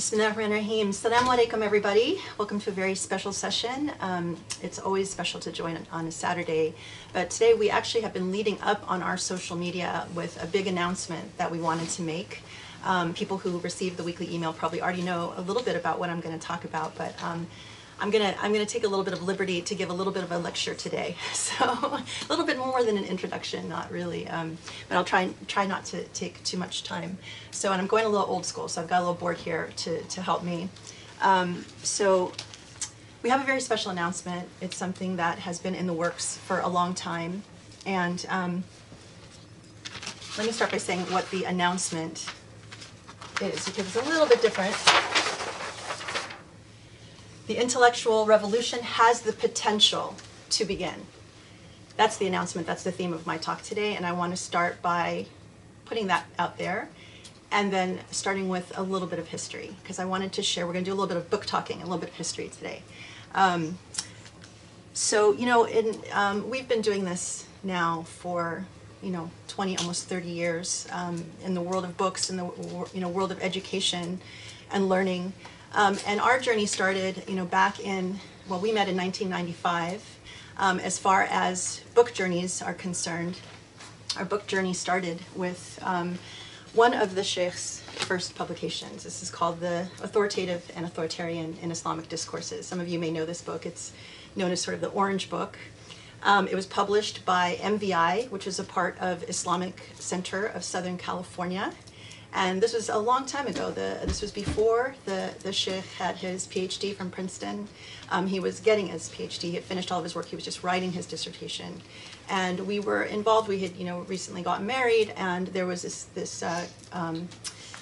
Bismillahirrahmanirrahim. Assalamu alaikum, everybody. Welcome to a very special session. Um, it's always special to join on a Saturday, but today we actually have been leading up on our social media with a big announcement that we wanted to make. Um, people who receive the weekly email probably already know a little bit about what I'm going to talk about, but um, I'm gonna I'm gonna take a little bit of liberty to give a little bit of a lecture today. So a little bit more than an introduction, not really, um, but I'll try try not to take too much time. So and I'm going a little old school, so I've got a little board here to to help me. Um, so we have a very special announcement. It's something that has been in the works for a long time, and um, let me start by saying what the announcement is because it's a little bit different. The intellectual revolution has the potential to begin. That's the announcement, that's the theme of my talk today, and I want to start by putting that out there and then starting with a little bit of history because I wanted to share, we're going to do a little bit of book talking, a little bit of history today. Um, so, you know, in, um, we've been doing this now for, you know, 20, almost 30 years um, in the world of books, in the you know, world of education and learning. Um, and our journey started, you know, back in, well, we met in 1995. Um, as far as book journeys are concerned, our book journey started with um, one of the Sheikh's first publications. This is called The Authoritative and Authoritarian in Islamic Discourses. Some of you may know this book. It's known as sort of the Orange Book. Um, it was published by MVI, which is a part of Islamic Center of Southern California. And this was a long time ago. The, this was before the, the Sheikh had his PhD from Princeton. Um, he was getting his PhD. He had finished all of his work. He was just writing his dissertation. And we were involved. We had, you know, recently gotten married, and there was this, this uh, um,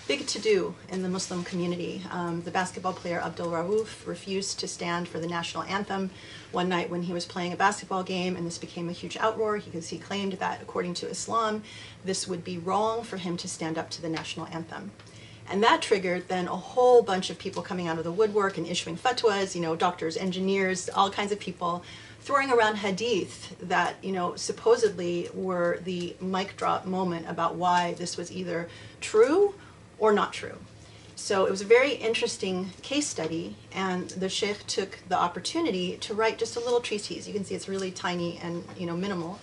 big to-do in the Muslim community. Um, the basketball player Abdul Rauf refused to stand for the national anthem one night when he was playing a basketball game, and this became a huge outroar because he claimed that, according to Islam, this would be wrong for him to stand up to the national anthem. And that triggered then a whole bunch of people coming out of the woodwork and issuing fatwas, you know, doctors, engineers, all kinds of people throwing around hadith that, you know, supposedly were the mic drop moment about why this was either true or not true. So it was a very interesting case study, and the sheikh took the opportunity to write just a little treatise. You can see it's really tiny and you know minimal,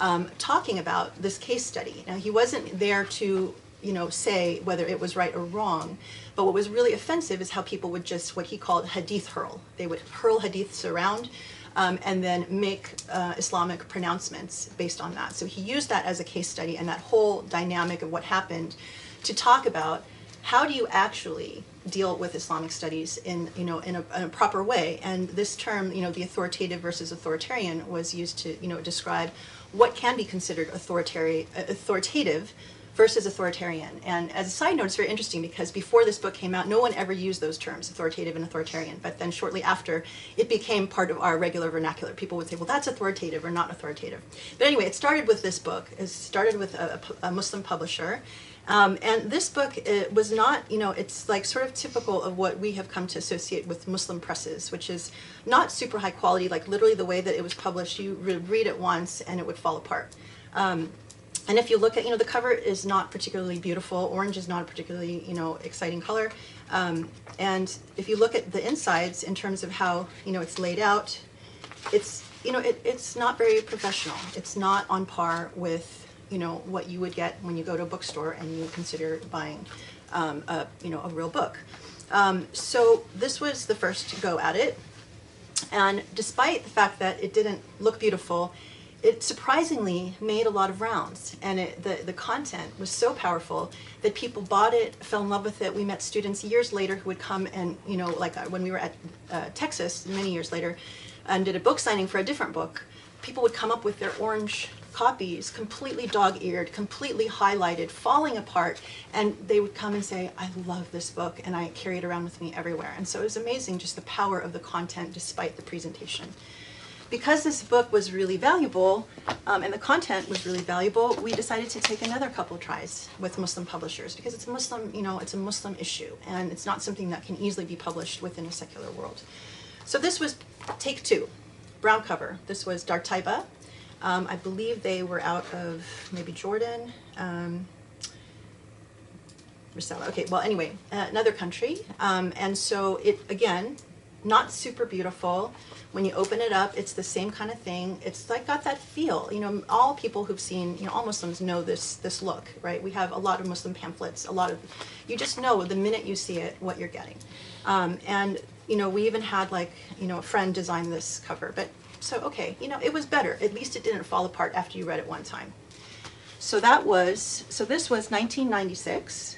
um, talking about this case study. Now he wasn't there to you know say whether it was right or wrong, but what was really offensive is how people would just what he called hadith hurl. They would hurl hadiths around. Um, and then make uh, Islamic pronouncements based on that. So he used that as a case study and that whole dynamic of what happened to talk about how do you actually deal with Islamic studies in you know in a, in a, proper way. And this term, you know, the authoritative versus authoritarian, was used to you know describe what can be considered authoritative versus authoritarian. And as a side note, it's very interesting because before this book came out, no one ever used those terms, authoritative and authoritarian. But then shortly after, it became part of our regular vernacular. People would say, well, that's authoritative or not authoritative. But anyway, it started with this book. It started with a, a Muslim publisher um, and this book it was not, you know, it's like sort of typical of what we have come to associate with Muslim presses, which is not super high quality, like literally the way that it was published, you would read it once and it would fall apart. Um, and if you look at, you know, the cover is not particularly beautiful. Orange is not a particularly, you know, exciting color. Um, and if you look at the insides in terms of how, you know, it's laid out, it's, you know, it, it's not very professional. It's not on par with you know what you would get when you go to a bookstore and you consider buying um, a you know a real book. Um, so this was the first go at it, and despite the fact that it didn't look beautiful, it surprisingly made a lot of rounds, and it, the the content was so powerful that people bought it, fell in love with it. We met students years later who would come and you know like uh, when we were at uh, Texas many years later, and did a book signing for a different book. People would come up with their orange copies, completely dog-eared, completely highlighted, falling apart, and they would come and say, I love this book, and I carry it around with me everywhere. And so it was amazing just the power of the content despite the presentation. Because this book was really valuable, um, and the content was really valuable, we decided to take another couple tries with Muslim publishers because it's a Muslim, you know, it's a Muslim issue, and it's not something that can easily be published within a secular world. So this was take two, brown cover. This was Dartaiba, um, I believe they were out of maybe Jordan. Um. Okay, well, anyway, uh, another country. Um, and so it, again, not super beautiful. When you open it up, it's the same kind of thing. It's like got that feel. You know, all people who've seen, you know, all Muslims know this this look, right? We have a lot of Muslim pamphlets. A lot of, you just know the minute you see it what you're getting. Um, and you know, we even had like, you know, a friend design this cover. But so okay, you know, it was better. At least it didn't fall apart after you read it one time. So that was so this was 1996.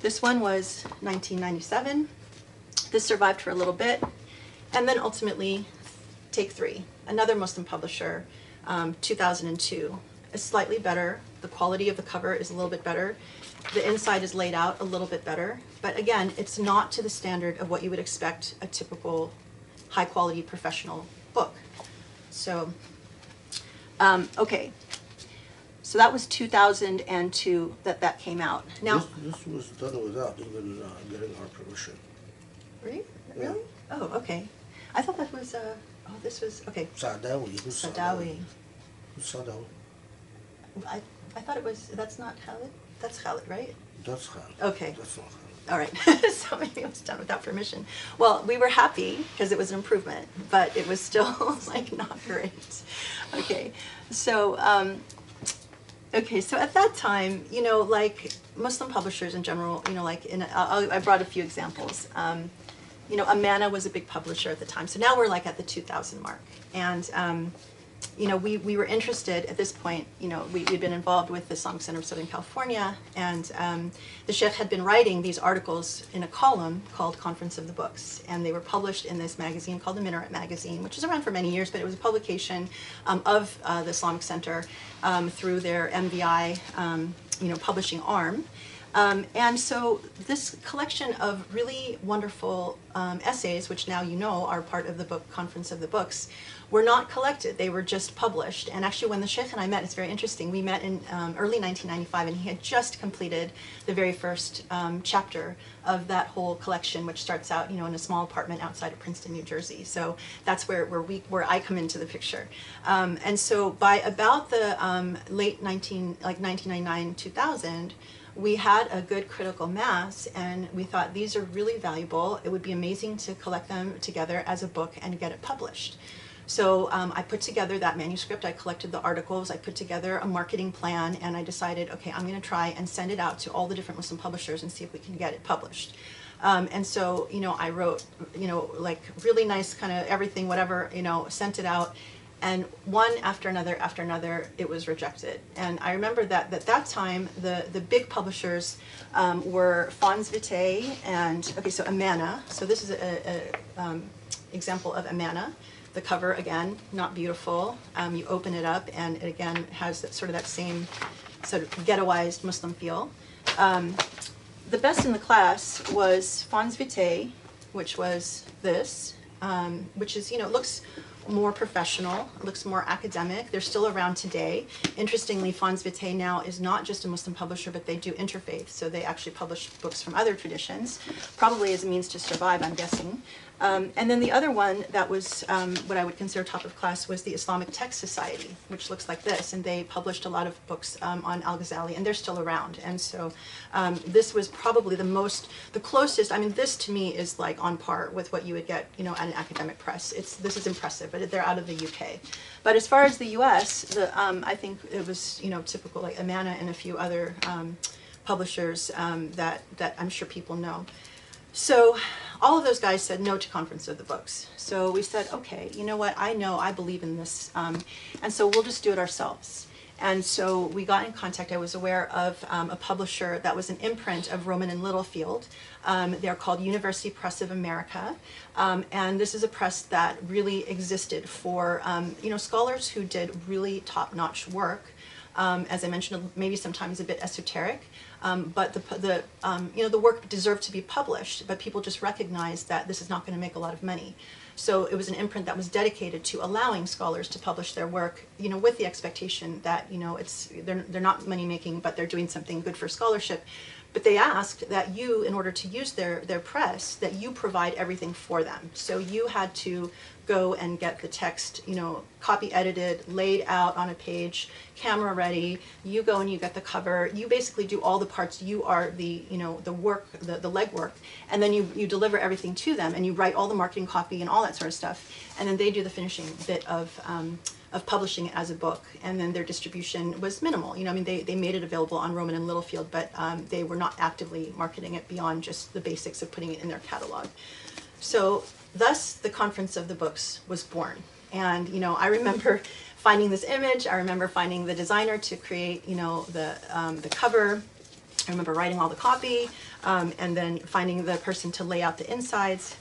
This one was 1997. This survived for a little bit, and then ultimately, Take Three, another Muslim publisher, um, 2002. Is slightly better. The quality of the cover is a little bit better. The inside is laid out a little bit better, but again, it's not to the standard of what you would expect a typical high quality professional book. So, um, okay. So that was 2002 that that came out. Now, This, this was done without even uh, getting our permission. Really? Yeah. Really? Oh, okay. I thought that was, uh, oh, this was, okay, Sadawi. Who's Sadawi. Who's Sadawi? I, I thought it was, that's not Khalid? That's Khalid, right? That's Khan. Okay. That's not Khan. All right, so maybe it was done without permission. Well, we were happy because it was an improvement, but it was still like not great. Okay, so um, okay, so at that time, you know, like Muslim publishers in general, you know, like in I, I brought a few examples. Um, you know, Amana was a big publisher at the time, so now we're like at the 2000 mark, and um, you know, we, we were interested at this point, you know, we, we'd been involved with the Islamic Center of Southern California, and um, the Sheikh had been writing these articles in a column called Conference of the Books, and they were published in this magazine called the Minaret Magazine, which was around for many years, but it was a publication um, of uh, the Islamic Center um, through their MVI, um, you know, publishing arm. Um, and so this collection of really wonderful um, essays, which now you know are part of the book Conference of the Books, were not collected. They were just published. And actually, when the Sheikh and I met, it's very interesting. We met in um, early 1995, and he had just completed the very first um, chapter of that whole collection, which starts out, you know, in a small apartment outside of Princeton, New Jersey. So that's where, where we where I come into the picture. Um, and so by about the um, late 19 like 1999 2000 we had a good critical mass and we thought these are really valuable. It would be amazing to collect them together as a book and get it published. So um, I put together that manuscript, I collected the articles, I put together a marketing plan, and I decided, okay, I'm going to try and send it out to all the different Muslim publishers and see if we can get it published. Um, and so, you know, I wrote, you know, like really nice kind of everything, whatever, you know, sent it out and one after another after another it was rejected and i remember that at that time the, the big publishers um, were fons vitae and okay so amana so this is a, a um, example of amana the cover again not beautiful um, you open it up and it again has that, sort of that same sort of ghettoized muslim feel um, the best in the class was fons vitae which was this um, which is you know it looks more professional, it looks more academic. They're still around today. Interestingly, Fons Vitae now is not just a Muslim publisher, but they do interfaith. So they actually publish books from other traditions, probably as a means to survive, I'm guessing. Um, and then the other one that was um, what I would consider top of class was the Islamic Text Society, which looks like this. And they published a lot of books um, on Al Ghazali, and they're still around. And so um, this was probably the most, the closest. I mean, this to me is like on par with what you would get, you know, at an academic press. It's this is impressive, but they're out of the UK. But as far as the US, the um, I think it was you know typical like Amana and a few other um, publishers that that I'm sure people know. So all of those guys said no to Conference of the Books. So we said, okay, you know what? I know, I believe in this, um, and so we'll just do it ourselves. And so we got in contact. I was aware of um, a publisher that was an imprint of Rowman and Littlefield. Um, they're called University Press of America, um, and this is a press that really existed for um, you know scholars who did really top-notch work. Um, as I mentioned, maybe sometimes a bit esoteric, um, but the, the um, you know the work deserved to be published, but people just recognized that this is not going to make a lot of money. So it was an imprint that was dedicated to allowing scholars to publish their work, you know, with the expectation that you know it's they're they're not money making, but they're doing something good for scholarship. But they asked that you, in order to use their, their press, that you provide everything for them. So you had to go and get the text, you know, copy edited, laid out on a page, camera ready. You go and you get the cover. You basically do all the parts. You are the, you know, the work, the, the legwork. And then you, you deliver everything to them and you write all the marketing copy and all that sort of stuff. And then they do the finishing bit of, um, of publishing it as a book. And then their distribution was minimal. You know, I mean, they, they made it available on Rowman and Littlefield, but um, they were not actively marketing it beyond just the basics of putting it in their catalog. So thus the conference of the books was born. And you know, I remember finding this image. I remember finding the designer to create, you know, the um, the cover. I remember writing all the copy, um, and then finding the person to lay out the insides.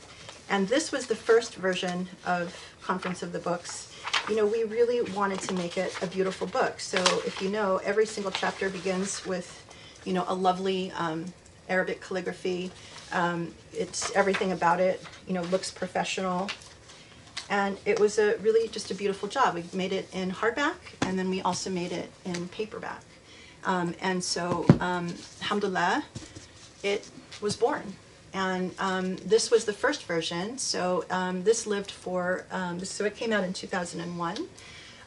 And this was the first version of Conference of the Books. You know, we really wanted to make it a beautiful book. So if you know, every single chapter begins with, you know, a lovely um, Arabic calligraphy. Um, it's everything about it, you know, looks professional. And it was a really just a beautiful job. We made it in hardback and then we also made it in paperback. Um, and so, um, alhamdulillah, it was born. And um, this was the first version. So um, this lived for, um, so it came out in 2001.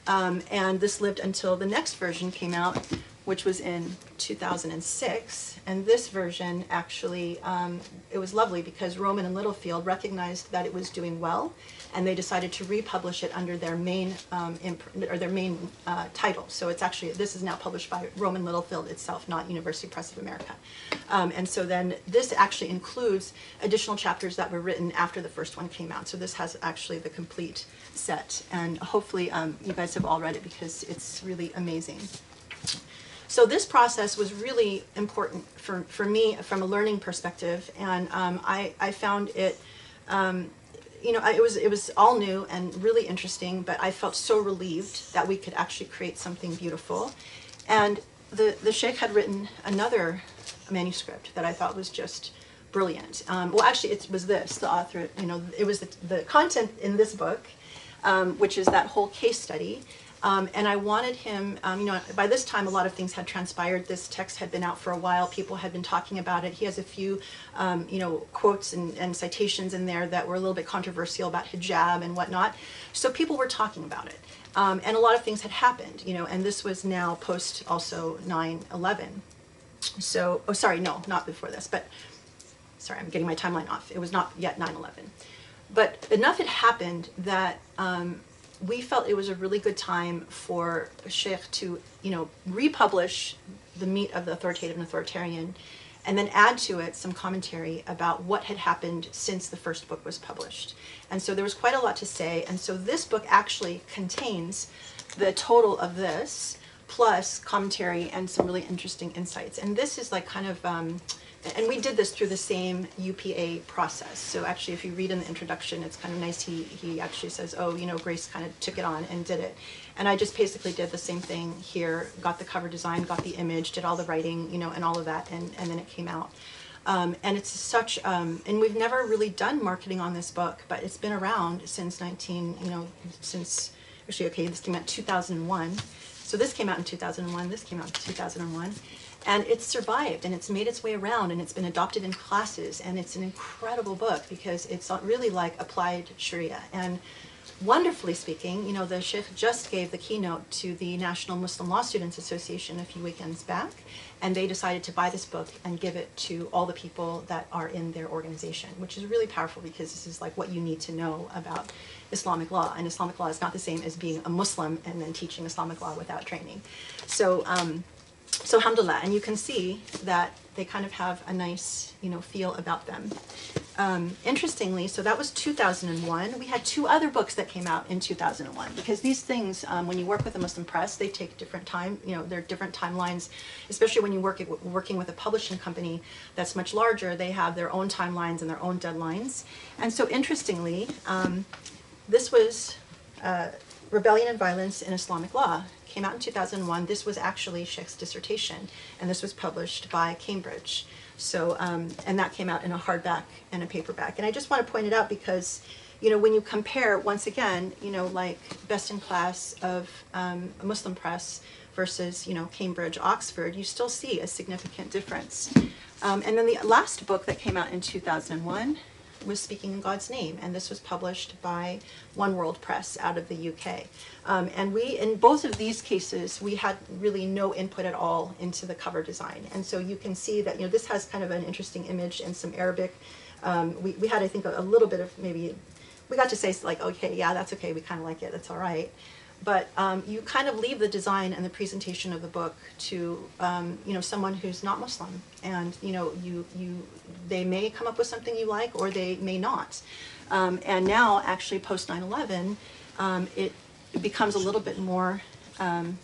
Um, and this lived until the next version came out, which was in 2006. And this version actually, um, it was lovely because Rowman and Littlefield recognized that it was doing well, and they decided to republish it under their main um, or their main uh, title. So it's actually this is now published by Rowman Littlefield itself, not University Press of America. Um, and so then this actually includes additional chapters that were written after the first one came out. So this has actually the complete set, and hopefully um, you guys have all read it because it's really amazing. So this process was really important for, for me from a learning perspective, and um, I, I found it, um, you know, I, it was it was all new and really interesting. But I felt so relieved that we could actually create something beautiful, and the the sheikh had written another manuscript that I thought was just brilliant. Um, well, actually, it was this. The author, you know, it was the, the content in this book, um, which is that whole case study. Um, and I wanted him, um, you know, by this time a lot of things had transpired. This text had been out for a while. People had been talking about it. He has a few, um, you know, quotes and, and citations in there that were a little bit controversial about hijab and whatnot. So people were talking about it. Um, and a lot of things had happened, you know, and this was now post also 9 11. So, oh, sorry, no, not before this, but sorry, I'm getting my timeline off. It was not yet 9 11. But enough had happened that um, we felt it was a really good time for Sheikh to, you know, republish the meat of the authoritative and authoritarian, and then add to it some commentary about what had happened since the first book was published. And so there was quite a lot to say. And so this book actually contains the total of this plus commentary and some really interesting insights. And this is like kind of um, and we did this through the same UPA process. So actually, if you read in the introduction, it's kind of nice. He he actually says, "Oh, you know, Grace kind of took it on and did it," and I just basically did the same thing here. Got the cover design, got the image, did all the writing, you know, and all of that, and and then it came out. Um, and it's such, um, and we've never really done marketing on this book, but it's been around since 19, you know, since actually, okay, this came out 2001. So this came out in 2001. This came out in 2001 and it's survived and it's made its way around and it's been adopted in classes and it's an incredible book because it's really like applied sharia. And wonderfully speaking you know the sheikh just gave the keynote to the national muslim law students association a few weekends back and they decided to buy this book and give it to all the people that are in their organization which is really powerful because this is like what you need to know about islamic law. And islamic law is not the same as being a muslim and then teaching islamic law without training. So um, so alhamdulillah, and you can see that they kind of have a nice, you know, feel about them. Um, interestingly, so that was 2001. We had two other books that came out in 2001 because these things, um, when you work with a Muslim press, they take different time. You know, they're different timelines, especially when you work working with a publishing company that's much larger. They have their own timelines and their own deadlines. And so, interestingly, um, this was uh, rebellion and violence in Islamic law came out in 2001. This was actually Sheikh's dissertation, and this was published by Cambridge. So, um, and that came out in a hardback and a paperback. And I just want to point it out because, you know, when you compare, once again, you know, like best in class of um, Muslim press versus, you know, Cambridge, Oxford, you still see a significant difference. Um, and then the last book that came out in 2001 was Speaking in God's Name, and this was published by One World Press out of the UK. Um, and we, in both of these cases, we had really no input at all into the cover design. And so you can see that, you know, this has kind of an interesting image and some Arabic. Um, we, we had, I think, a, a little bit of maybe, we got to say like, okay, yeah, that's okay, we kind of like it, that's all right but um, you kind of leave the design and the presentation of the book to um, you know someone who's not Muslim, and you know you you they may come up with something you like or they may not. Um, and now, actually, post 9/11, um, it becomes a little bit more um,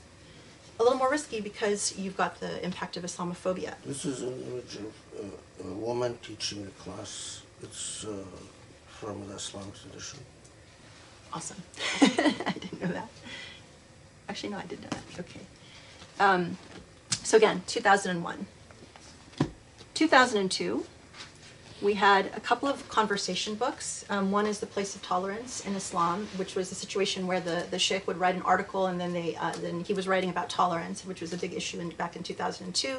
a little more risky because you've got the impact of Islamophobia. This is an image of uh, a woman teaching a class. It's uh, from the Islamic tradition. Awesome. I didn't know that. Actually, no, I did know that. Okay. Um, so again, 2001. 2002, we had a couple of conversation books. Um, one is The Place of Tolerance in Islam, which was a situation where the, the sheikh would write an article and then they uh, then he was writing about tolerance, which was a big issue in, back in 2002.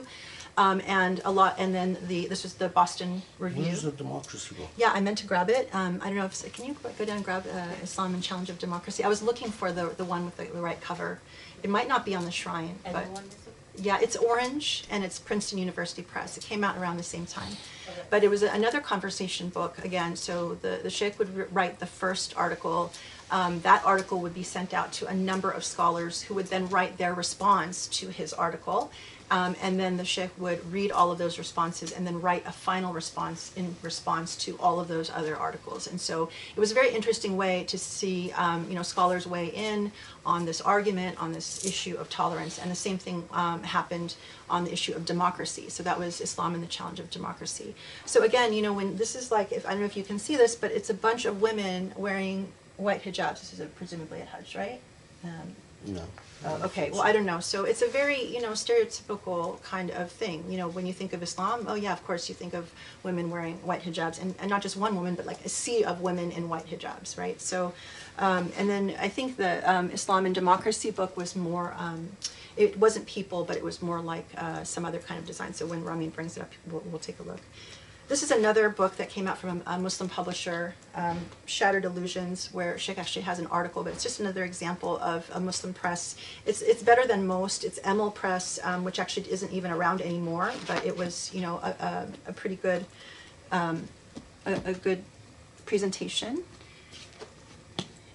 Um, and a lot, and then the this was the Boston Review. Where's the democracy book? Yeah, I meant to grab it. Um, I don't know if can you go down and grab uh, Islam and Challenge of Democracy. I was looking for the the one with the, the right cover. It might not be on the shrine, And but yeah, it's orange and it's Princeton University Press. It came out around the same time. But it was another conversation book again. So the, the sheikh would write the first article. Um, that article would be sent out to a number of scholars who would then write their response to his article. Um, and then the sheikh would read all of those responses and then write a final response in response to all of those other articles. And so it was a very interesting way to see, um, you know, scholars weigh in on this argument, on this issue of tolerance. And the same thing um, happened on the issue of democracy. So that was Islam and the challenge of democracy. So again, you know, when this is like, if I don't know if you can see this, but it's a bunch of women wearing white hijabs. This is a, presumably at Hajj, right? No. Oh, okay, well, I don't know. So it's a very, you know, stereotypical kind of thing. You know, when you think of Islam, oh yeah, of course you think of women wearing white hijabs, and, and not just one woman, but like a sea of women in white hijabs, right? So, um, and then I think the um, Islam and Democracy book was more, um, it wasn't people, but it was more like uh, some other kind of design. So when Ramin brings it up, we'll, we'll take a look. This is another book that came out from a Muslim publisher, um, Shattered Illusions, where Sheikh actually has an article, but it's just another example of a Muslim press. It's it's better than most. It's Amal Press, um, which actually isn't even around anymore, but it was you know a, a, a pretty good um, a, a good presentation.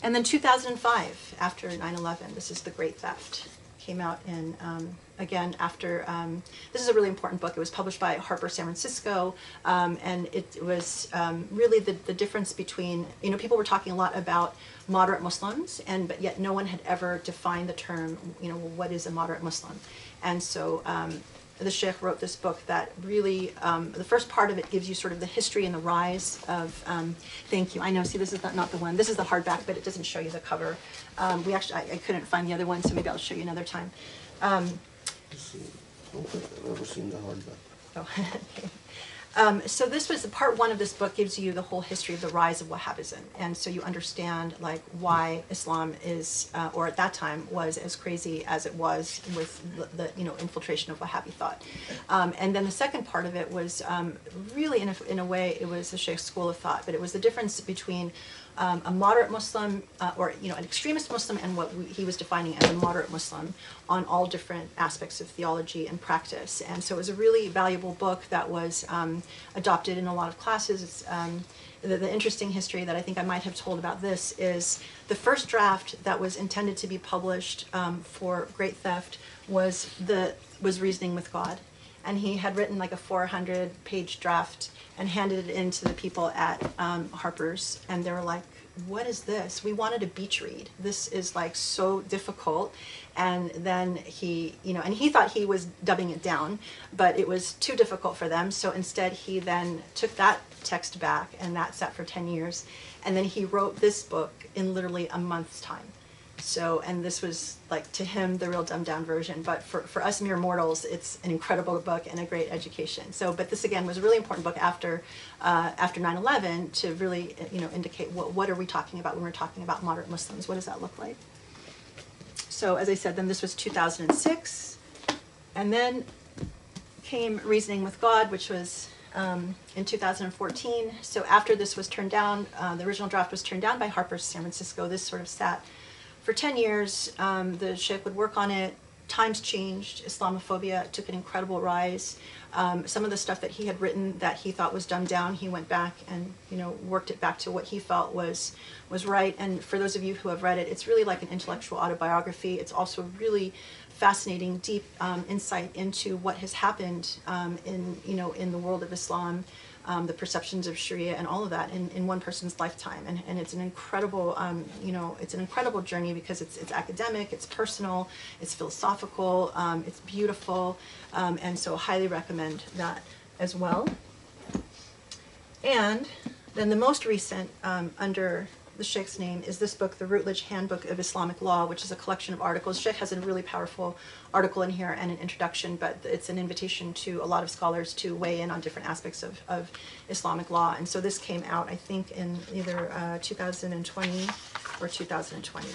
And then 2005, after 9/11, this is The Great Theft, came out in um, again after. Um, this is a really important book. It was published by Harper San Francisco, um, and it was um, really the the difference between you know people were talking a lot about moderate Muslims, and but yet no one had ever defined the term. You know, what is a moderate Muslim? And so um, the Sheikh wrote this book that really, um, the first part of it gives you sort of the history and the rise of, um, thank you, I know, see, this is not, not the one, this is the hardback, but it doesn't show you the cover. Um, we actually, I, I couldn't find the other one, so maybe I'll show you another time. I've seen the hardback. Oh. Um, so this was the part one of this book gives you the whole history of the rise of Wahhabism, and so you understand like why Islam is, uh, or at that time was as crazy as it was with the, the you know infiltration of Wahhabi thought. Um, and then the second part of it was um, really in a, in a way it was the Sheikh's school of thought, but it was the difference between um, a moderate Muslim uh, or you know an extremist Muslim and what we, he was defining as a moderate Muslim on all different aspects of theology and practice. And so it was a really valuable book that was um, adopted in a lot of classes. Um, the, the interesting history that I think I might have told about this is the first draft that was intended to be published um, for Great Theft was the was Reasoning with God, and he had written like a 400 page draft and handed it in to the people at um, Harper's, and they were like, "What is this? We wanted a beach read. This is like so difficult." And then he, you know, and he thought he was dubbing it down, but it was too difficult for them. So instead, he then took that text back, and that sat for 10 years, and then he wrote this book in literally a month's time. So, and this was like to him the real dumbed down version, but for, for us mere mortals, it's an incredible book and a great education. So, but this again was a really important book after uh, after 9/11 to really you know indicate what what are we talking about when we're talking about moderate Muslims? What does that look like? So, as I said, then this was 2006, and then came Reasoning with God, which was um, in 2014. So after this was turned down, uh, the original draft was turned down by Harper's San Francisco. This sort of sat for 10 years. Um, the Sheikh would work on it. Times changed. Islamophobia took an incredible rise. Um, some of the stuff that he had written that he thought was dumbed down, he went back and you know worked it back to what he felt was was right. And for those of you who have read it, it's really like an intellectual autobiography. It's also really fascinating, deep um, insight into what has happened um, in you know in the world of Islam, um, the perceptions of Sharia, and all of that in, in one person's lifetime. And, and it's an incredible um, you know it's an incredible journey because it's it's academic, it's personal, it's philosophical, um, it's beautiful, um, and so highly recommend that as well. And then the most recent um, under the Sheikh's name is this book, The Routledge Handbook of Islamic Law, which is a collection of articles. Sheikh has a really powerful article in here and an introduction, but it's an invitation to a lot of scholars to weigh in on different aspects of, of Islamic law. And so this came out, I think, in either uh, 2020 or 2021.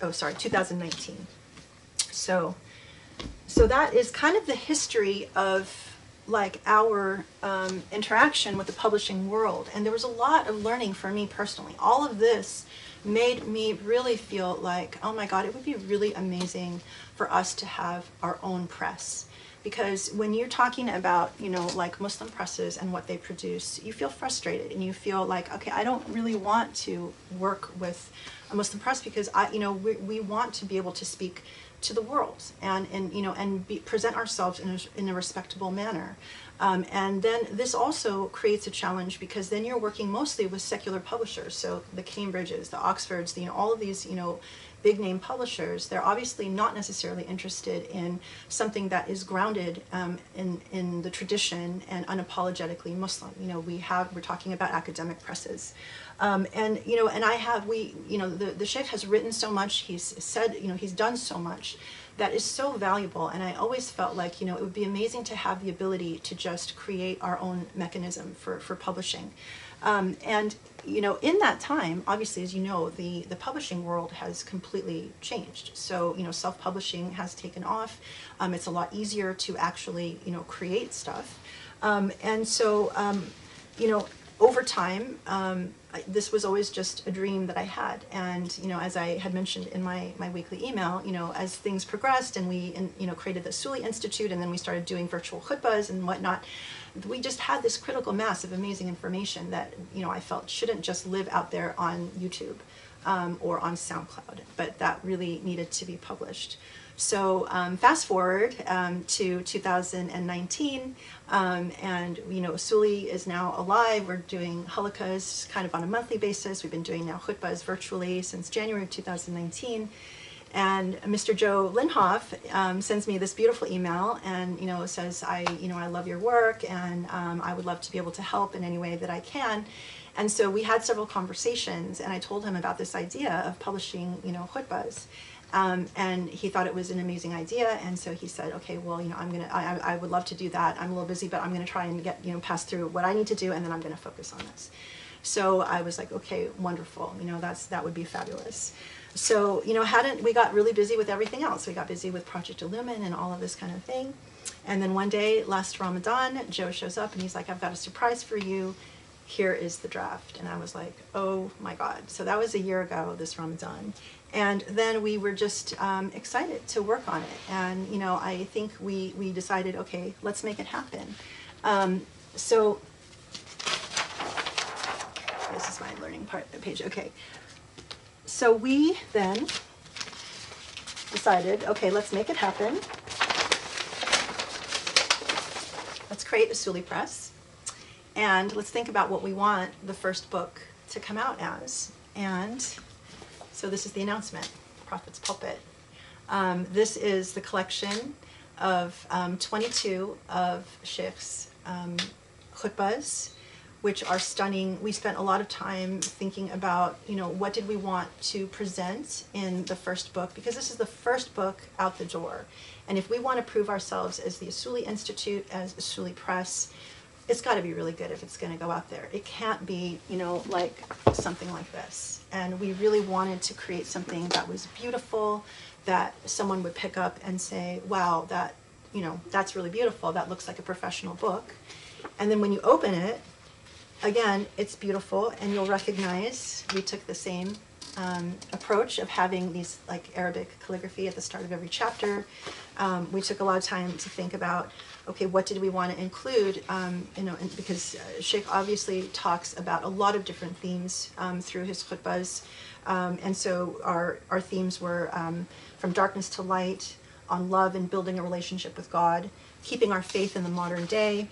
Oh, sorry, 2019. So, so that is kind of the history of like our um, interaction with the publishing world. And there was a lot of learning for me personally. All of this made me really feel like oh my god it would be really amazing for us to have our own press. Because when you're talking about you know like muslim presses and what they produce you feel frustrated and you feel like okay i don't really want to work with a muslim press because i you know we, we want to be able to speak to the world and, and you know and be, present ourselves in a, in a respectable manner. Um, and then this also creates a challenge because then you're working mostly with secular publishers. So the cambridges the oxfords the, you know all of these you know big name publishers they're obviously not necessarily interested in something that is grounded um, in, in the tradition and unapologetically muslim you know we have we're talking about academic presses um, and you know, and I have we, you know, the the sheikh has written so much. He's said, you know, he's done so much that is so valuable. And I always felt like, you know, it would be amazing to have the ability to just create our own mechanism for for publishing. Um, and you know, in that time, obviously, as you know, the the publishing world has completely changed. So you know, self-publishing has taken off. Um, it's a lot easier to actually, you know, create stuff. Um, and so, um, you know, over time, um, I, this was always just a dream that I had. And, you know, as I had mentioned in my, my weekly email, you know, as things progressed and we, you know, created the Usuli Institute and then we started doing virtual khutbahs and whatnot, we just had this critical mass of amazing information that, you know, I felt shouldn't just live out there on YouTube um, or on SoundCloud, but that really needed to be published. So um, fast forward um, to 2019, um, and you know, Usuli is now alive. We're doing halaqas kind of on a monthly basis. We've been doing now khutbahs virtually since January of 2019. And Mr. Joe Linnhoff um, sends me this beautiful email and you know says, I you know I love your work and um, I would love to be able to help in any way that I can. And so we had several conversations, and I told him about this idea of publishing, you know, khutbahs. Um, and he thought it was an amazing idea, and so he said, "Okay, well, you know, I'm gonna, I, I would love to do that. I'm a little busy, but I'm gonna try and get, you know, pass through what I need to do, and then I'm gonna focus on this." So I was like, "Okay, wonderful. You know, that's that would be fabulous." So you know, hadn't we got really busy with everything else? We got busy with Project Illumine and all of this kind of thing, and then one day, last Ramadan, Joe shows up and he's like, "I've got a surprise for you." Here is the draft. And I was like, oh my God. So that was a year ago, this Ramadan and then we were just um, excited to work on it and you know i think we we decided okay let's make it happen um, so this is my learning part of the page okay so we then decided okay let's make it happen. Let's create a Usuli press and let's think about what we want the first book to come out as. And so this is the announcement, Prophet's Pulpit. Um, this is the collection of um, 22 of Sheikh's um, which are stunning. We spent a lot of time thinking about, you know, what did we want to present in the first book, because this is the first book out the door. And if we want to prove ourselves as the Usuli Institute, as Usuli Press, it's got to be really good if it's going to go out there. It can't be, you know, like something like this. And we really wanted to create something that was beautiful, that someone would pick up and say, wow, that you know, that's really beautiful. That looks like a professional book. And then when you open it, again, it's beautiful, and you'll recognize we took the same um, approach of having these like Arabic calligraphy at the start of every chapter. Um, we took a lot of time to think about, okay, what did we want to include? Um, you know, because uh, Sheikh obviously talks about a lot of different themes um, through his khutbahs, um, and so our our themes were um, from darkness to light, on love and building a relationship with God, keeping our faith in the modern day,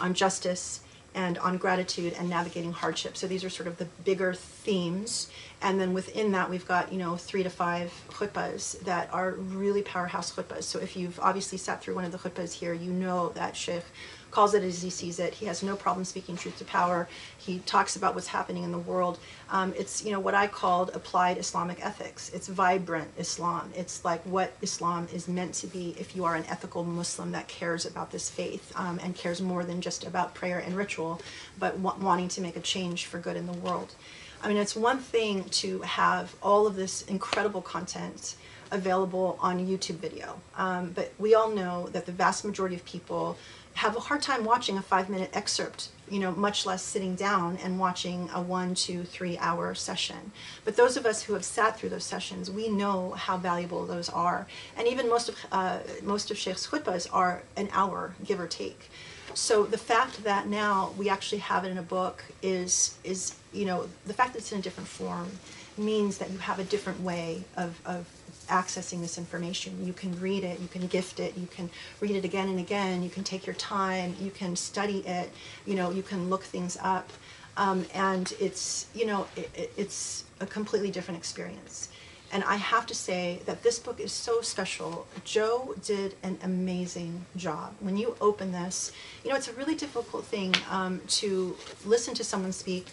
on justice and on gratitude and navigating hardship. So these are sort of the bigger themes. And then within that, we've got, you know, three to five khutbahs that are really powerhouse khutbahs. So if you've obviously sat through one of the khutbahs here, you know that Sheikh calls it as he sees it. He has no problem speaking truth to power. He talks about what's happening in the world. Um, it's you know what I called applied Islamic ethics. It's vibrant Islam. It's like what Islam is meant to be if you are an ethical Muslim that cares about this faith um, and cares more than just about prayer and ritual, but wa- wanting to make a change for good in the world. I mean, it's one thing to have all of this incredible content available on YouTube video, um, but we all know that the vast majority of people have a hard time watching a five minute excerpt, you know, much less sitting down and watching a one, two, three hour session. But those of us who have sat through those sessions, we know how valuable those are. And even most of, uh, most of Sheikh's khutbahs are an hour, give or take. So the fact that now we actually have it in a book is, is you know, the fact that it's in a different form means that you have a different way of, of accessing this information. You can read it, you can gift it, you can read it again and again, you can take your time, you can study it, you know, you can look things up. Um, and it's, you know, it, it, it's a completely different experience. And I have to say that this book is so special. Joe did an amazing job. When you open this, you know, it's a really difficult thing um, to listen to someone speak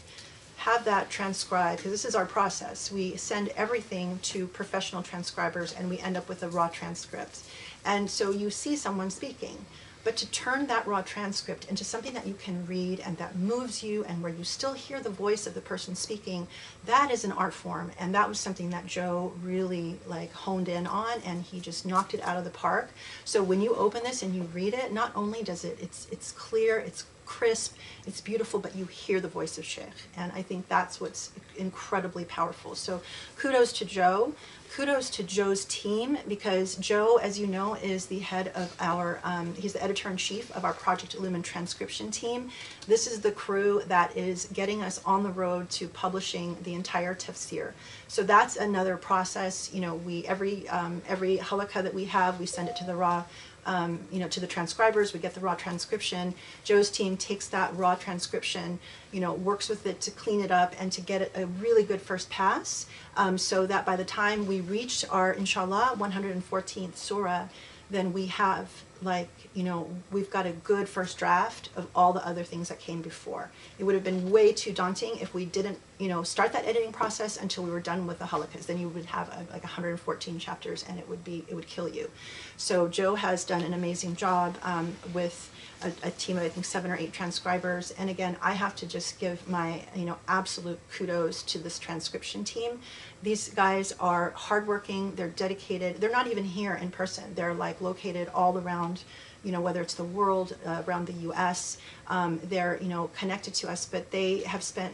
have that transcribed, because this is our process. We send everything to professional transcribers and we end up with a raw transcript. And so you see someone speaking. But to turn that raw transcript into something that you can read and that moves you and where you still hear the voice of the person speaking, that is an art form. And that was something that Joe really like honed in on and he just knocked it out of the park. So when you open this and you read it, not only does it, it's, it's clear, it's crisp, it's beautiful, but you hear the voice of Sheikh. And I think that's what's incredibly powerful. So kudos to Joe. Kudos to Joe's team because Joe, as you know, is the head of our, um, he's the editor in chief of our Project Illumine transcription team. This is the crew that is getting us on the road to publishing the entire tafsir. So that's another process. You know, we every um, every halaqa that we have, we send it to the raw um, you know, to the transcribers, we get the raw transcription. Joe's team takes that raw transcription, you know, works with it to clean it up and to get it a really good first pass, um, so that by the time we reach our, inshallah, 114th surah, then we have like you know we've got a good first draft of all the other things that came before. It would have been way too daunting if we didn't you know start that editing process until we were done with the halaqas then you would have a, like 114 chapters and it would be it would kill you. So joe has done an amazing job um, with a, a, team of I think seven or eight transcribers. And again, I have to just give my you know absolute kudos to this transcription team. These guys are hardworking. They're dedicated. They're not even here in person. They're like located all around. You know, whether it's the world, uh, around the U.S., um, they're you know connected to us, but they have spent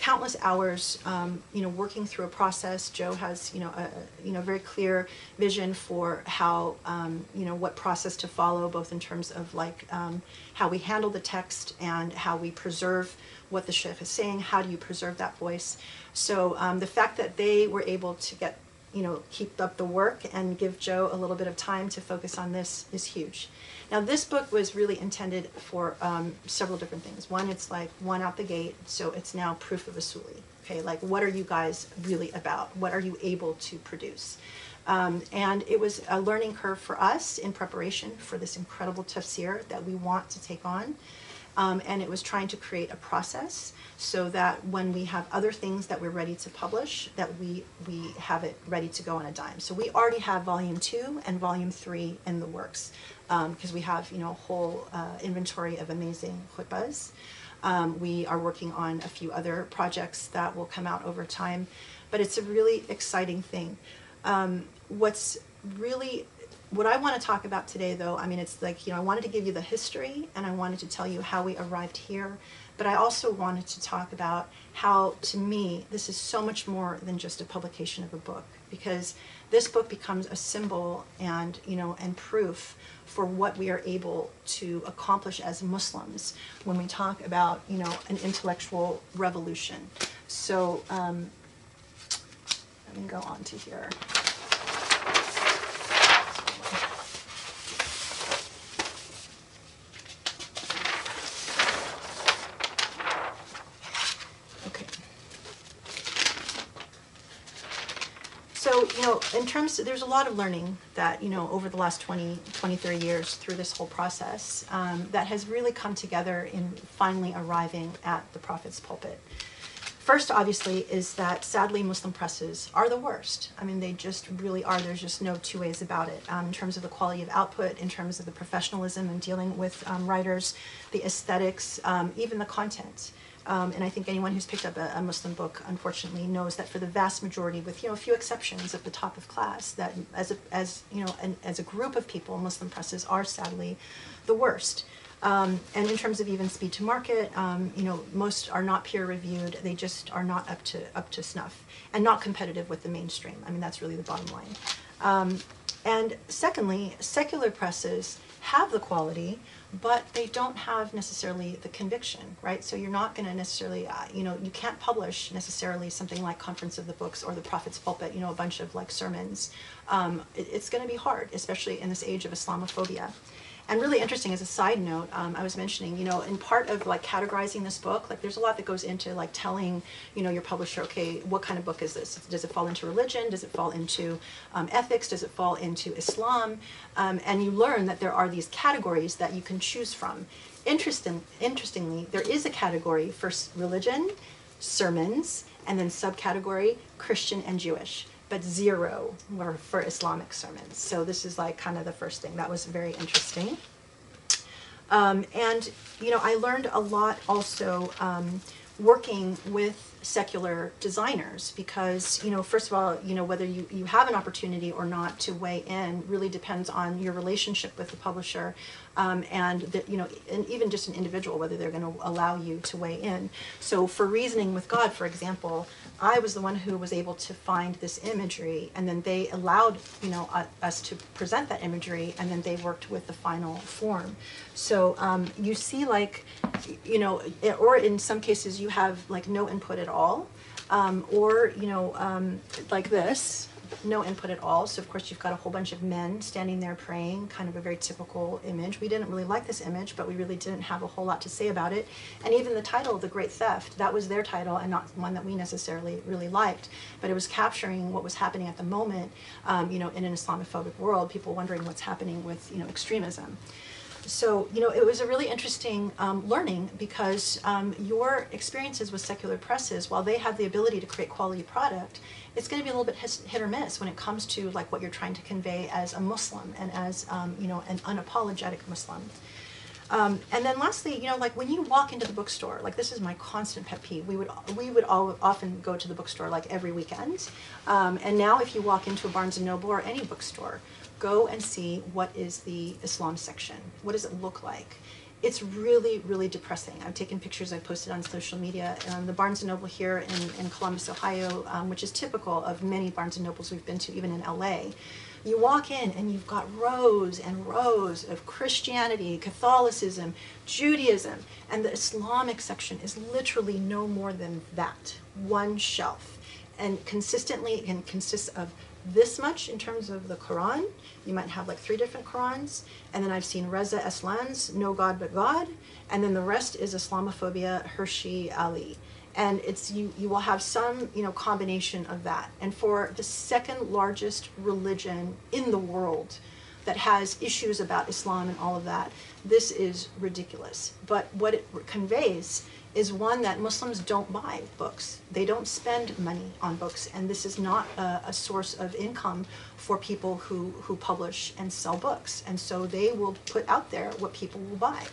countless hours, um, you know, working through a process. Joe has, you know, a you know very clear vision for how, um, you know, what process to follow, both in terms of like um, how we handle the text and how we preserve what the sheikh is saying. How do you preserve that voice? So um, the fact that they were able to get, you know, keep up the work and give Joe a little bit of time to focus on this is huge. Now, this book was really intended for um, several different things. One, it's like one out the gate, so it's now proof of a Usuli. Okay, like what are you guys really about? What are you able to produce? Um, and it was a learning curve for us in preparation for this incredible tafsir that we want to take on. Um, and it was trying to create a process so that when we have other things that we're ready to publish, that we we have it ready to go on a dime. So we already have volume two and volume three in the works because um, we have you know a whole uh, inventory of amazing khutbahs. Um, we are working on a few other projects that will come out over time, but it's a really exciting thing. Um, what's really what I want to talk about today, though, I mean, it's like, you know, I wanted to give you the history and I wanted to tell you how we arrived here. But I also wanted to talk about how, to me, this is so much more than just a publication of a book. Because this book becomes a symbol and, you know, and proof for what we are able to accomplish as Muslims when we talk about, you know, an intellectual revolution. So, um, let me go on to here. Okay. So, you know, in terms, there's a lot of learning that, you know, over the last 20, 23 years through this whole process um, that has really come together in finally arriving at the Prophet's pulpit. First, obviously, is that sadly Muslim presses are the worst. I mean, they just really are. There's just no two ways about it um, in terms of the quality of output, in terms of the professionalism in dealing with um, writers, the aesthetics, um, even the content. Um, and I think anyone who's picked up a, a Muslim book, unfortunately, knows that for the vast majority, with you know a few exceptions at the top of class, that as a, as you know an, as a group of people, Muslim presses are sadly the worst. Um, and in terms of even speed to market, um, you know, most are not peer reviewed. They just are not up to up to snuff and not competitive with the mainstream. I mean, that's really the bottom line. Um, and secondly, secular presses have the quality, but they don't have necessarily the conviction, right? So you're not going to necessarily, uh, you know, you can't publish necessarily something like Conference of the Books or the Prophet's Pulpit, you know, a bunch of like sermons. Um, it, it's going to be hard, especially in this age of Islamophobia. And really interesting as a side note, um, I was mentioning, you know, in part of like categorizing this book, like there's a lot that goes into like telling, you know, your publisher, okay, what kind of book is this? Does it fall into religion? Does it fall into um, ethics? Does it fall into Islam? Um, and you learn that there are these categories that you can choose from. Interesting, interestingly, there is a category for religion, sermons, and then subcategory Christian and Jewish but zero were for Islamic sermons. So this is like kind of the first thing. That was very interesting. Um, and, you know, I learned a lot also um, working with secular designers because, you know, first of all, you know, whether you, you have an opportunity or not to weigh in really depends on your relationship with the publisher um, and, the, you know, and even just an individual, whether they're going to allow you to weigh in. So for Reasoning with God, for example, I was the one who was able to find this imagery, and then they allowed you know uh, us to present that imagery, and then they worked with the final form. So um, you see, like, you know, or in some cases you have like no input at all, um, or you know, um, like this, no input at all. So of course you've got a whole bunch of men standing there praying, kind of a very typical image. We didn't really like this image, but we really didn't have a whole lot to say about it. And even the title, The Great Theft, that was their title and not one that we necessarily really liked. But it was capturing what was happening at the moment, um, you know, in an Islamophobic world, people wondering what's happening with, you know, extremism so you know it was a really interesting um, learning because um, your experiences with secular presses while they have the ability to create quality product it's going to be a little bit hit or miss when it comes to like what you're trying to convey as a muslim and as um, you know an unapologetic muslim um, and then lastly, you know, like when you walk into the bookstore, like this is my constant pet peeve. We would we would all often go to the bookstore like every weekend, um, and now if you walk into a Barnes and Noble or any bookstore, go and see what is the Islam section. What does it look like? It's really, really depressing. I've taken pictures I've posted on social media. Um, the Barnes & Noble here in, in Columbus, Ohio, um, which is typical of many Barnes & Nobles we've been to, even in LA. You walk in and you've got rows and rows of Christianity, Catholicism, Judaism, and the Islamic section is literally no more than that, one shelf. And consistently, it can consist of this much in terms of the Quran. You might have like three different Qurans. And then I've seen Reza Aslan's No God But God. And then the rest is Islamophobia, Hirsi, Ali. And it's you, you will have some, you know, combination of that. And for the second largest religion in the world that has issues about Islam and all of that, this is ridiculous. But what it conveys is one that Muslims don't buy books. They don't spend money on books, and this is not a, a source of income for people who, who publish and sell books. And so they will put out there what people will buy.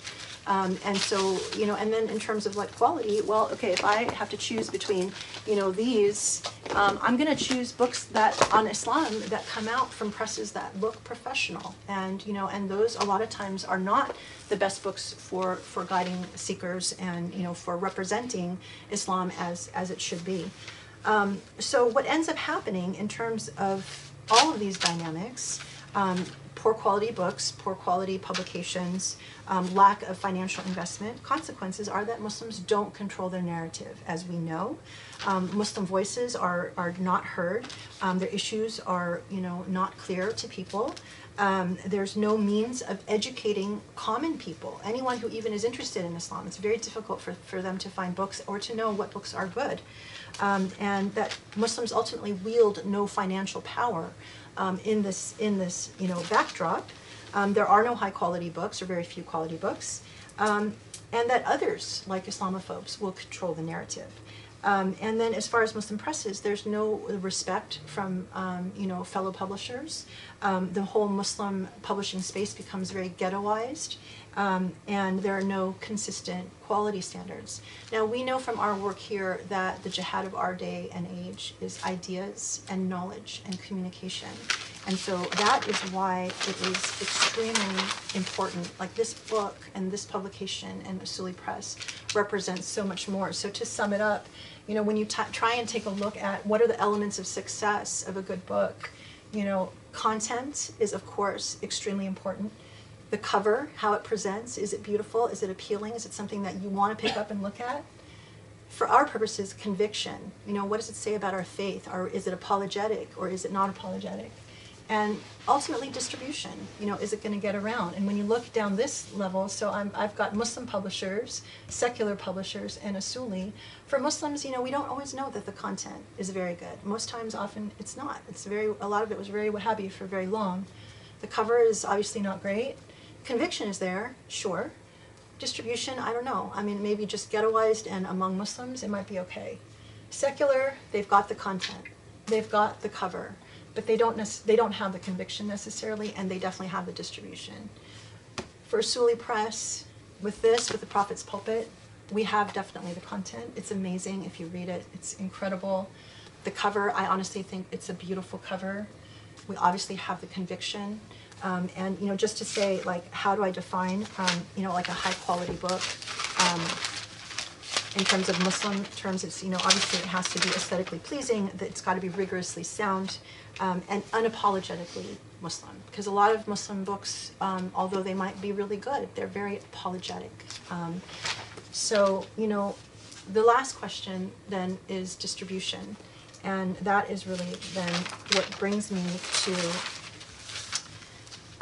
Um, and so, you know, and then in terms of like quality, well, okay, if I have to choose between, you know, these, um, I'm gonna choose books that on Islam that come out from presses that look professional. And, you know, and those a lot of times are not the best books for, for guiding seekers and, you know, for representing Islam as, as it should be. Um, so what ends up happening in terms of all of these dynamics, um, poor quality books, poor quality publications, um, lack of financial investment, consequences are that Muslims don't control their narrative, as we know. Um, Muslim voices are, are not heard. Um, their issues are, you know, not clear to people. Um, there's no means of educating common people, anyone who even is interested in Islam. It's very difficult for, for them to find books or to know what books are good. Um, and that Muslims ultimately wield no financial power um, in this in this you know backdrop. Um, there are no high quality books or very few quality books, um, and that others like Islamophobes will control the narrative. Um, and then, as far as Muslim presses, there's no respect from um, you know fellow publishers. Um, the whole Muslim publishing space becomes very ghettoized, um, and there are no consistent quality standards. Now, we know from our work here that the jihad of our day and age is ideas and knowledge and communication. And so that is why it is extremely important. Like this book and this publication and Usuli Press represents so much more. So to sum it up, you know, when you try and take a look at what are the elements of success of a good book, you know, content is of course extremely important. The cover, how it presents, is it beautiful? Is it appealing? Is it something that you want to pick up and look at? For our purposes, conviction. You know, what does it say about our faith? Or is it apologetic or is it not apologetic? and ultimately distribution you know is it going to get around and when you look down this level so I'm, i've got muslim publishers secular publishers and Usuli for muslims you know we don't always know that the content is very good most times often it's not it's very a lot of it was very wahhabi for very long the cover is obviously not great conviction is there sure distribution i don't know i mean maybe just ghettoized and among muslims it might be okay secular they've got the content they've got the cover but they don't they don't have the conviction necessarily, and they definitely have the distribution. For Usuli Press, with this, with the Prophet's Pulpit, we have definitely the content. It's amazing if you read it. It's incredible. The cover, I honestly think it's a beautiful cover. We obviously have the conviction. Um, and you know, just to say, like, how do I define, um, you know, like a high quality book? Um, in terms of Muslim terms, it's you know obviously it has to be aesthetically pleasing. That it's got to be rigorously sound um, and unapologetically Muslim. Because a lot of Muslim books, um, although they might be really good, they're very apologetic. Um, so you know, the last question then is distribution, and that is really then what brings me to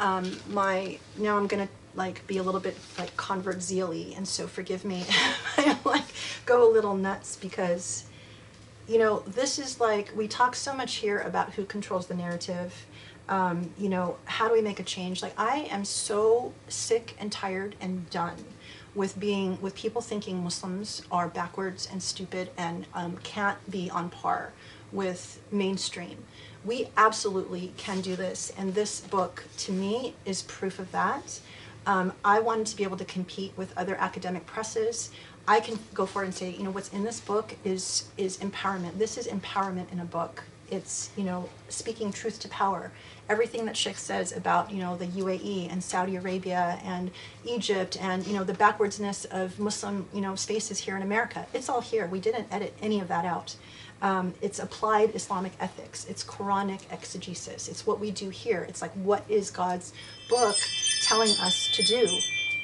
um, my now I'm gonna like be a little bit like convert zealy and so forgive me. I like go a little nuts because you know this is like we talk so much here about who controls the narrative. Um, you know how do we make a change? Like I am so sick and tired and done with being with people thinking Muslims are backwards and stupid and um, can't be on par with mainstream we absolutely can do this and this book to me is proof of that um, I wanted to be able to compete with other academic presses. I can go forward and say, you know, what's in this book is is empowerment. This is empowerment in a book. It's you know speaking truth to power. Everything that Sheikh says about you know the UAE and Saudi Arabia and Egypt and you know the backwardsness of Muslim you know spaces here in America. It's all here. We didn't edit any of that out. Um, it's applied Islamic ethics. It's Quranic exegesis. It's what we do here. It's like what is God's book telling us to do,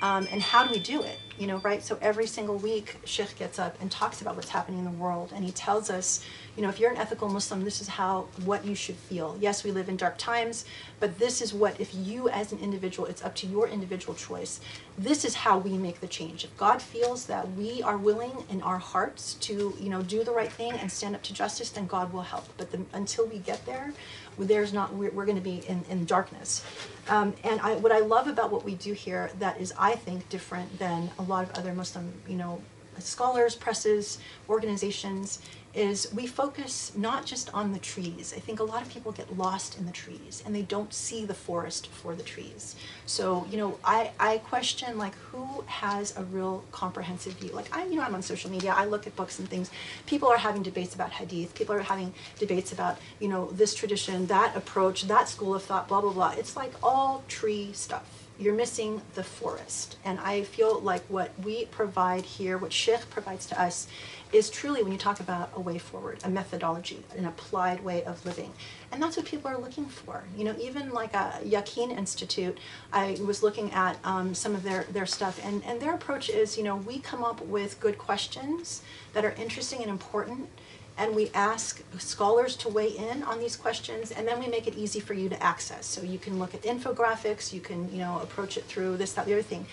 um, and how do we do it? you know, right? So every single week, Sheikh gets up and talks about what's happening in the world, and he tells us, you know, if you're an ethical Muslim, this is how what you should feel. Yes, we live in dark times, but this is what if you as an individual, it's up to your individual choice. This is how we make the change. If God feels that we are willing in our hearts to, you know, do the right thing and stand up to justice, then God will help. But the, until we get there, there's not we're, we're going to be in, in darkness. Um, and I, what i love about what we do here that is i think different than a lot of other muslim you know scholars presses organizations is we focus not just on the trees. I think a lot of people get lost in the trees and they don't see the forest for the trees. So, you know, I, I question like who has a real comprehensive view. Like I, you know, I'm on social media, I look at books and things. People are having debates about hadith, people are having debates about, you know, this tradition, that approach, that school of thought, blah, blah, blah. It's like all tree stuff you're missing the forest. And I feel like what we provide here, what Sheikh provides to us, is truly when you talk about a way forward, a methodology, an applied way of living. And that's what people are looking for. You know, even like a Yaqeen Institute, I was looking at um, some of their, their stuff, and, and their approach is, you know, we come up with good questions that are interesting and important and we ask scholars to weigh in on these questions and then we make it easy for you to access. So you can look at infographics you can you know approach it through this that the other thing.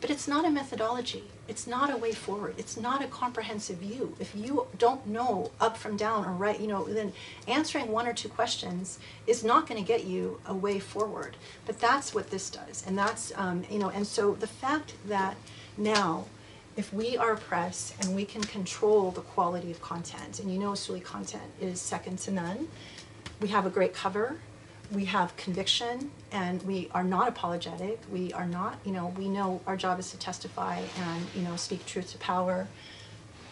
But it's not a methodology. It's not a way forward. It's not a comprehensive view. If you don't know up from down or right you know then answering one or two questions is not going to get you a way forward. But that's what this does and that's um, you know and so the fact that now if we are press and we can control the quality of content, and you know Usuli content is second to none, we have a great cover, we have conviction, and we are not apologetic. We are not, you know, we know our job is to testify and, you know, speak truth to power.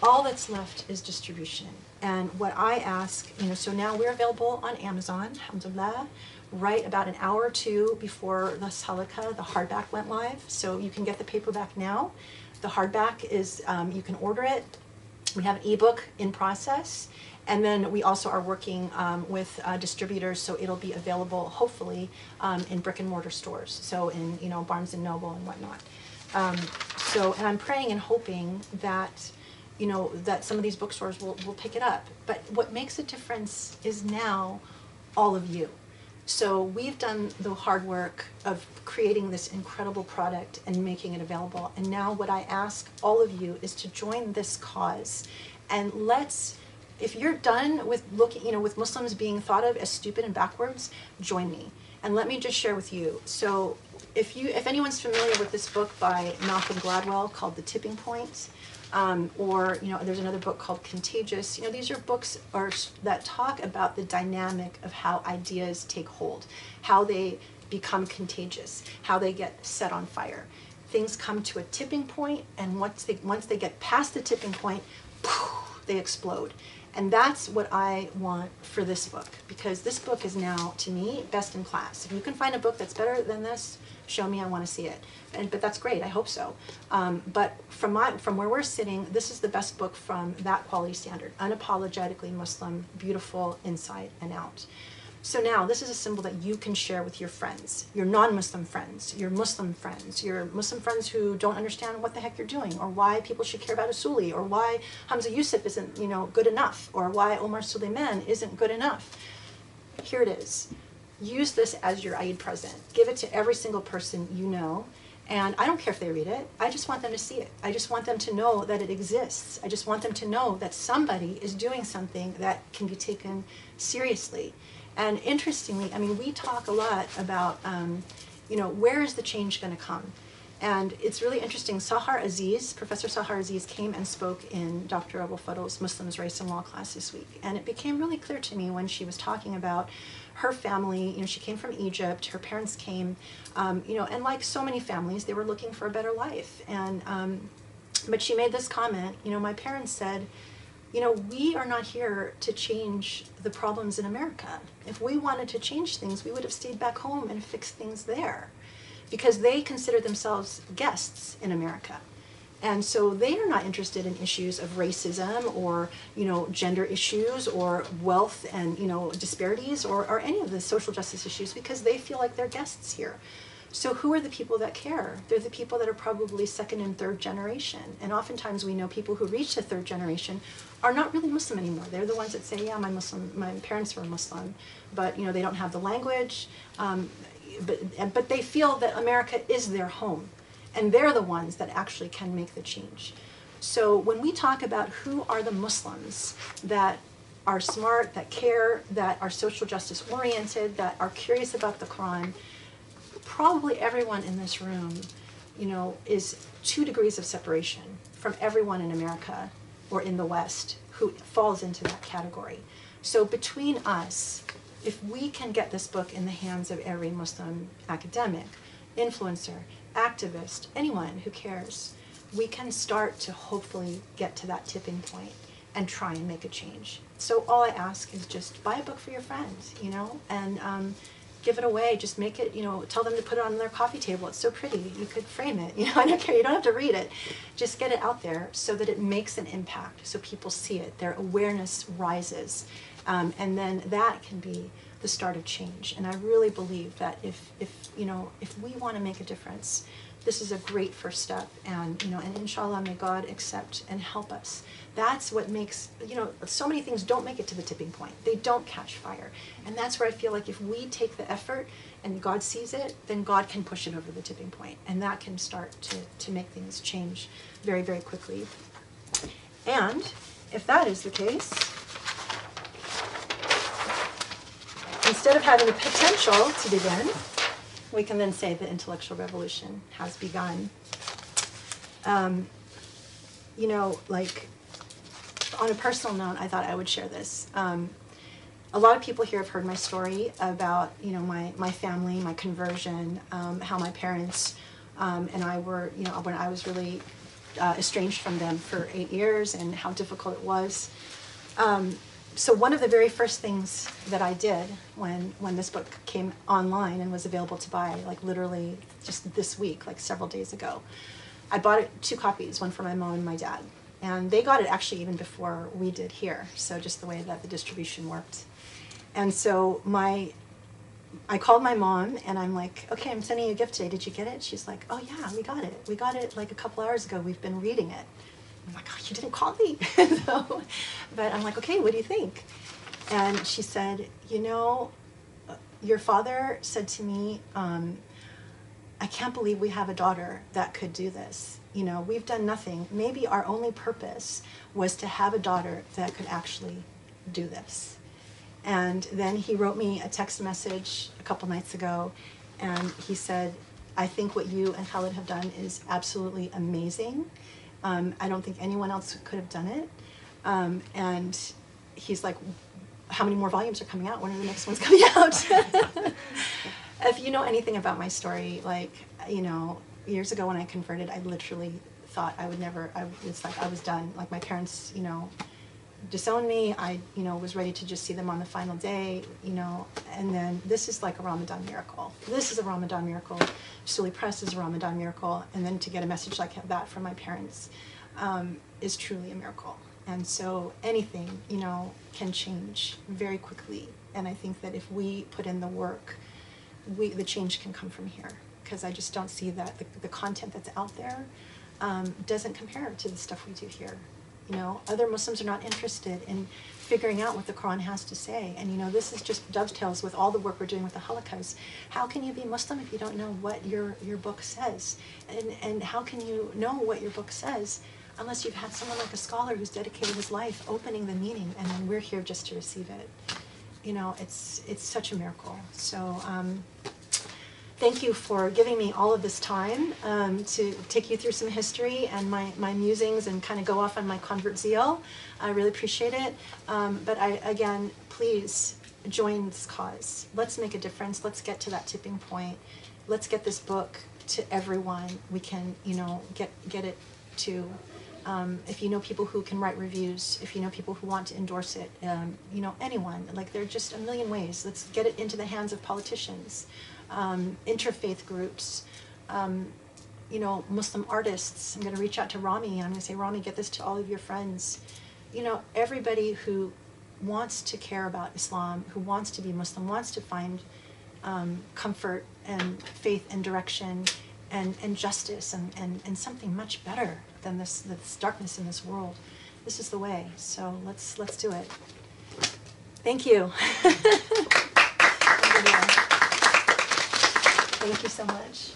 All that's left is distribution. And what I ask, you know, so now we're available on Amazon, alhamdulillah, right about an hour or two before the halaqa, the hardback went live. So you can get the paperback now. The hardback is, um, you can order it. We have an ebook in process. And then we also are working um, with uh, distributors, so it'll be available hopefully um, in brick and mortar stores, so in you know Barnes and Noble and whatnot. Um, so, and I'm praying and hoping that you know that some of these bookstores will will pick it up. But what makes a difference is now all of you. So we've done the hard work of creating this incredible product and making it available. And now what I ask all of you is to join this cause and let's if you're done with looking, you know, with Muslims being thought of as stupid and backwards, join me. And let me just share with you. So if you if anyone's familiar with this book by Malcolm Gladwell called The Tipping Point, um, or you know there's another book called contagious. You know these are books are, that talk about the dynamic of how ideas take hold how they become contagious how they get set on fire. Things come to a tipping point and once they once they get past the tipping point poof, they explode and that's what I want for this book because this book is now to me best in class if you can find a book that's better than this show me, I want to see it. And, but that's great, I hope so. Um, but from, my, from where we're sitting, this is the best book from that quality standard. Unapologetically Muslim, beautiful inside and out. So now this is a symbol that you can share with your friends, your non-Muslim friends, your Muslim friends, your Muslim friends who don't understand what the heck you're doing, or why people should care about Usuli, or why Hamza Yusuf isn't, you know, good enough, or why Omar Suleiman isn't good enough. Here it is use this as your Eid present. Give it to every single person you know. And I don't care if they read it. I just want them to see it. I just want them to know that it exists. I just want them to know that somebody is doing something that can be taken seriously. And interestingly, I mean, we talk a lot about, um, you know, where is the change going to come? And it's really interesting. Sahar Aziz, Professor Sahar Aziz, came and spoke in Dr. Abou El Fadl's Muslims, Race, and Law class this week. And it became really clear to me when she was talking about her family, you know, she came from Egypt, her parents came, um, you know, and like so many families, they were looking for a better life. And, um, but she made this comment, you know, my parents said, you know, we are not here to change the problems in America. If we wanted to change things, we would have stayed back home and fixed things there because they consider themselves guests in America. And so they are not interested in issues of racism or, you know, gender issues or wealth and, you know, disparities or, or any of the social justice issues because they feel like they're guests here. So who are the people that care? They're the people that are probably second and third generation. And oftentimes we know people who reach the third generation are not really Muslim anymore. They're the ones that say, yeah, my Muslim, my parents were Muslim, but you know they don't have the language, um, but but they feel that America is their home, and they're the ones that actually can make the change. So when we talk about who are the Muslims that are smart, that care, that are social justice oriented, that are curious about the Quran, probably everyone in this room, you know, is two degrees of separation from everyone in America or in the West who falls into that category. So between us, if we can get this book in the hands of every Muslim academic, influencer, activist, anyone who cares, we can start to hopefully get to that tipping point and try and make a change. So all I ask is just buy a book for your friends, you know, and um, give it away. Just make it, you know, tell them to put it on their coffee table. It's so pretty. You could frame it. You know, I don't care. You don't have to read it. Just get it out there so that it makes an impact. So people see it. Their awareness rises, um, and then that can be the start of change. And I really believe that if, if you know, if we want to make a difference, this is a great first step. And you know, and inshallah, may God accept and help us. That's what makes you know, so many things don't make it to the tipping point. They don't catch fire, and that's where I feel like if we take the effort and God sees it, then God can push it over the tipping point, and that can start to to make things change very very quickly. And if that is the case, instead of having the potential to begin, we can then say the intellectual revolution has begun. Um, you know, like on a personal note, I thought I would share this. Um, a lot of people here have heard my story about you know my my family, my conversion, um, how my parents um, and I were you know when I was really uh, estranged from them for eight years and how difficult it was. Um, so one of the very first things that I did when when this book came online and was available to buy, like literally just this week, like several days ago, I bought two copies, one for my mom and my dad, and they got it actually even before we did here. So just the way that the distribution worked, and so my I called my mom and I'm like, okay, I'm sending you a gift today. Did you get it? She's like, oh yeah, we got it. We got it like a couple hours ago. We've been reading it. I'm like, oh, you didn't call me. so, but I'm like, okay, what do you think? And she said, you know, your father said to me, um, I can't believe we have a daughter that could do this. You know, we've done nothing. Maybe our only purpose was to have a daughter that could actually do this. And then he wrote me a text message a couple nights ago, and he said, I think what you and Khaled have done is absolutely amazing. Um, I don't think anyone else could have done it. Um, and he's like, how many more volumes are coming out? When are the next ones coming out? if you know anything about my story, like, you know, years ago when I converted, I literally thought I would never, I, it's like I was done. Like my parents, you know, disowned me. I, you know, was ready to just see them on the final day, you know, and then this is like a Ramadan miracle. This is a Ramadan miracle. Usuli Press is a Ramadan miracle. And then to get a message like that from my parents um, is truly a miracle. And so anything, you know, can change very quickly. And I think that if we put in the work, we, the change can come from here. Because I just don't see that the, the content that's out there um, doesn't compare to the stuff we do here. You know, other Muslims are not interested in figuring out what the Quran has to say. And you know, this is just dovetails with all the work we're doing with the halaqas. How can you be Muslim if you don't know what your, your book says? And, and how can you know what your book says unless you've had someone like a scholar who's dedicated his life opening the meaning and then we're here just to receive it. You know, it's, it's such a miracle. So, um, thank you for giving me all of this time um, to take you through some history and my, my musings and kind of go off on my convert zeal. I really appreciate it. Um, but I, again, please join this cause. Let's make a difference. Let's get to that tipping point. Let's get this book to everyone. We can, you know, get, get it to um, if you know people who can write reviews, if you know people who want to endorse it, um, you know, anyone, like there are just a million ways. Let's get it into the hands of politicians um, interfaith groups, um, you know, Muslim artists. I'm going to reach out to Rami I'm going to say, Rami, get this to all of your friends. You know, everybody who wants to care about Islam, who wants to be Muslim, wants to find um, comfort and faith and direction and, and justice and, and, and something much better than this, this darkness in this world. This is the way. So let's let's do it. Thank you. Thank you so much.